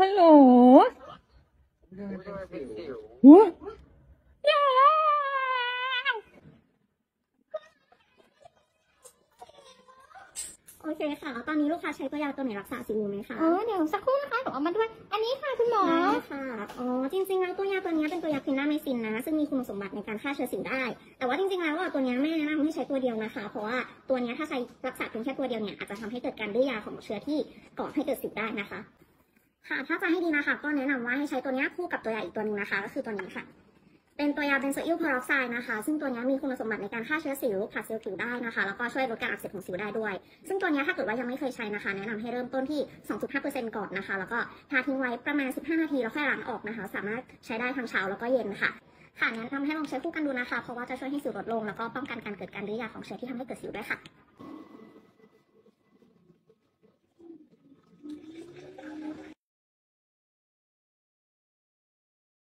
ฮัลโหลหัวอย่าโอเคค่ะ แล้วตอนนี้ลูกค้าใช้ตัวยาตัวไหนรักษาสิวไหมคะอ๋อเดี๋ยวสักครู่นะคะเดี๋ยวเอามาด้วย อันนี้ค่ะคุณหมอ ได้ค่ะ อ๋อ จริงๆแล้วตัวยาตัวนี้เป็นตัวยาคลินาเมซินนะ ซึ่งมีคุณสมบัติในการฆ่าเชื้อสิวได้ แต่ว่าจริงๆแล้วอะตัวนี้ไม่แนะนำให้ใช้ตัวเดียวนะคะ เพราะว่าตัวนี้ถ้าใช้รักษาเพียงแค่ตัวเดียวเนี่ยอาจจะทำให้เกิดการดื้อยาของเชื้อที่ก่อให้เกิดสิวได้นะคะ ค่ะ ถ้าจะให้ดีนะคะ ก็แนะนำว่าให้ใช้ตัวนี้คู่กับตัวยาอีกตัวหนึ่งนะคะ ก็คือตัวนี้ค่ะ เป็นตัวยาเบนโซอิลพารอกไซด์นะคะ ซึ่งตัวนี้มีคุณสมบัติในการฆ่าเชื้อสิวผลัดเซลล์ผิวได้นะคะ แล้วก็ช่วยลดการอักเสบของสิวได้ด้วย ซึ่งตัวนี้ถ้าเกิดว่ายังไม่เคยใช้นะคะ แนะนำให้เริ่มต้นที่ 2.5%ก่อนนะคะ แล้วก็ทาทิ้งไว้ประมาณ 15 นาทีแล้วค่อยล้างออกนะคะ สามารถใช้ได้ทั้งเช้าแล้วก็เย็นค่ะค่ะแนะนำให้ลองใช้คู่กันดูนะคะ เพราะว่าจะช่วยให้สิวลดลง แล้วก็ป้องกันการเกิดการดื้อยาของเชื้อที่ทำให้เกิดสิวด้วยค่ะ